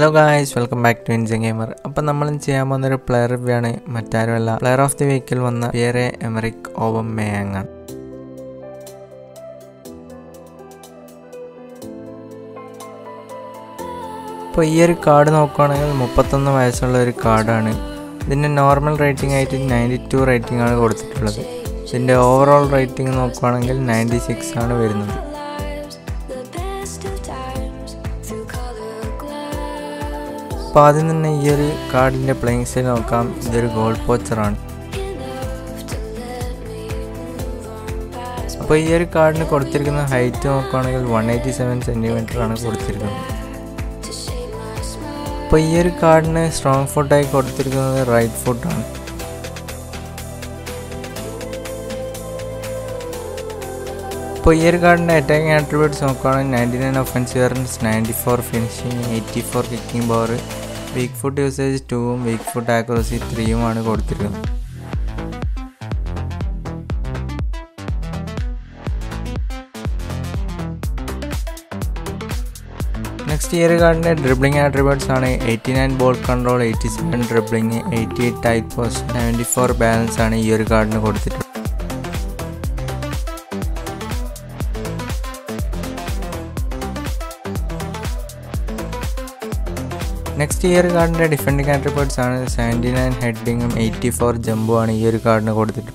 Hello guys welcome back to ഇൻജൻ gamer അപ്പം നമ്മൾ ചെയ്യാൻ പോകുന്ന ഒരു പ്ലെയർ റിവ്യൂ ആണ്. മറ്റാരുമല്ല പ്ലെയർ ഓഫ് ദി വീക്കിൽ വന്ന പിയറെ എമറിക് ഓവം മേയാങ്ങാണ് അപ്പോൾ ഈ ഒരു കാർഡ് നോക്കുകയാണെങ്കിൽ മുപ്പത്തൊന്ന് വയസ്സുള്ള ഒരു കാർഡാണ് ഇതിന്റെ നോർമൽ റേറ്റിംഗ് ആയിട്ട് നയന്റി ടു റേറ്റിംഗ് ആണ് കൊടുത്തിട്ടുള്ളത്. ഇതിന്റെ ഓവറോൾ റേറ്റിംഗ് നോക്കുകയാണെങ്കിൽ നയന്റി സിക്സ് ആണ് വരുന്നത്. അപ്പോൾ ആദ്യം തന്നെ ഈ ഒരു കാർഡിന്റെ പ്ലേയിങ് സ്റ്റൈൽ നോക്കാം. ഇതൊരു ഗോൾ പോച്ചറാണ് അപ്പോൾ ഈ ഒരു കാർഡിന് കൊടുത്തിരിക്കുന്ന ഹൈറ്റ് നോക്കുകയാണെങ്കിൽ വൺ എയ്റ്റി സെവൻ ആണ് കൊടുത്തിരിക്കുന്നത്. അപ്പോൾ ഈ ഒരു കാർഡിന് സ്ട്രോങ് ഫുട്ടായി കൊടുത്തിരിക്കുന്നത് റൈറ്റ് ഫുട്ടാണ് ഇപ്പോൾ ഈ ഒരു കാർഡിന്റെ അറ്റാക്കിംഗ് ആട്രിബ്യൂട്ട്സ് നോക്കുകയാണെങ്കിൽ ninety nine offensiveness ninety four finishing eighty four kicking power weak foot usage ടൂവും വീക്ക് ഫുഡ് ആക്യുറസി ത്രീയുമാണ് കൊടുത്തിരിക്കുന്നത് നെക്സ്റ്റ് ഇയർ കാർഡിന്റെ ഡ്രിബ്ലിംഗ് ആട്രിബ്യൂട്ട്സ് ആണ് eighty nine ball control eighty seven dribbling eighty eight tight post seventy four balance ആണ് ഈ ഒരു കാർഡിന് കൊടുത്തിട്ടുള്ളത്. നെക്സ്റ്റ് ഈ ഒരു കാർഡിന്റെ ഡിഫൻഡിങ് ആട്രിബ്യൂട്ട്സ് ആണ്. സെവന്റി നയൻ ഹെഡിങ്ങും എയ്റ്റി ഫോർ ജമ്പും ആണ് ഈ ഒരു കാർഡിന് കൊടുത്തിട്ട്.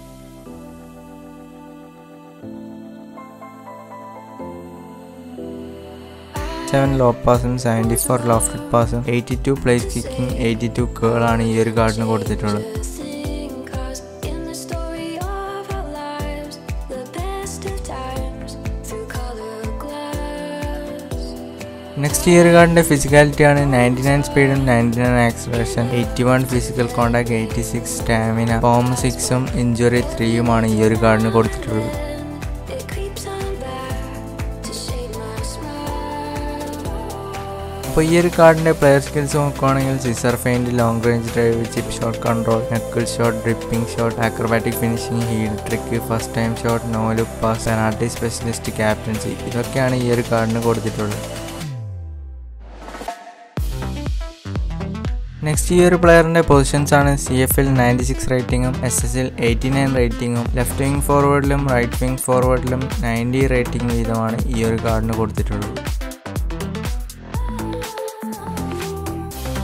സെവൻ ലോ പാസും seventy four lofted പാസും eighty two place kicking eighty two കേളാണ് ഈ ഒരു കാർഡിന് കൊടുത്തിട്ടുള്ളത്. നെക്സ്റ്റ് ഇയർ കാർഡിന്റെ ഫിസിക്കാലിറ്റി ആണ് നയന്റി നയൻ സ്പീഡും ninety nine acceleration eighty one physical contact eighty six stamina form സിക്സും ഇഞ്ചുറി ത്രീയുമാണ് ഈ ഒരു കാർഡിന് കൊടുത്തിട്ടുള്ളത്. അപ്പോൾ ഈ ഒരു കാർഡിന്റെ പ്ലെയർ സ്കിൽസ് നോക്കുകയാണെങ്കിൽ scissor feint long range drive chip shot control knuckle shot dipping shot acrobatic finishing heel trick first time shot no look pass penalty specialist captaincy ഇതൊക്കെയാണ് ഈ ഒരു കാർഡിന് കൊടുത്തിട്ടുള്ളത്. നെക്സ്റ്റ് ഈ ഒരു പ്ലെയറിന്റെ പൊസിഷൻസ് ആണ് C F L ninety six റേറ്റിംഗും S S L eighty nine റേറ്റിംഗും ലെഫ്റ്റ് വിങ് ഫോർവേഡിലും റൈറ്റ് വിങ് ഫോർവേഡിലും നയന്റി റേറ്റിംഗ് വീതമാണ് ഈ ഒരു കാർഡിന് കൊടുത്തിട്ടുള്ളത്.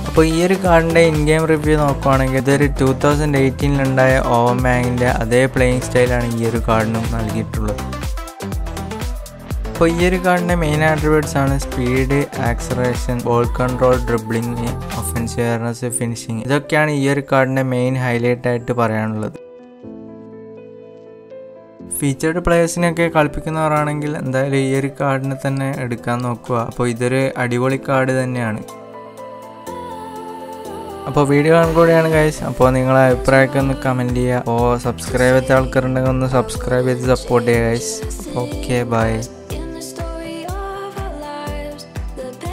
അപ്പോൾ ഈ ഒരു കാർഡിന്റെ ഇൻ ഗെയിം റിവ്യൂ നോക്കുവാണെങ്കിൽ ഇതൊരു ടൂ തൗസൻഡ് എയ്റ്റീനിലുണ്ടായ ഓവർ ബാങ്കിന്റെ അതേ പ്ലേയിങ് സ്റ്റൈലാണ് ഈ ഒരു കാർഡിനും നൽകിയിട്ടുള്ളത്. അപ്പോൾ ഈ ഒരു കാർഡിന്റെ മെയിൻ ആട്രിബ്യൂട്ട്സ് ആണ് speed acceleration ball control dribbling offensive awareness finishing ഇതൊക്കെയാണ് ഈ ഒരു കാർഡിന്റെ മെയിൻ ഹൈലൈറ്റ് ആയിട്ട് പറയാനുള്ളത്. ഫീച്ചേർഡ് പ്ലേയേഴ്സിനെയൊക്കെ കളിപ്പിക്കുന്നവരാണെങ്കിൽ എന്തായാലും ഈ ഒരു കാർഡിനെ തന്നെ എടുക്കാൻ നോക്കുക. അപ്പോൾ ഇതൊരു അടിപൊളി കാർഡ് തന്നെയാണ്. അപ്പോൾ വീഡിയോ കൂടെയാണ് ഗൈസ് അപ്പോൾ നിങ്ങളെ അഭിപ്രായമൊക്കെ ഒന്ന് കമന്റ് ചെയ്യുക. അപ്പോൾ സബ്സ്ക്രൈബ് ചെയ്ത ആൾക്കാരുണ്ടെങ്കിൽ ഒന്ന് സബ്സ്ക്രൈബ് ചെയ്ത് സപ്പോർട്ട് ചെയ്യുക ഗൈസ് ഓക്കെ ബൈ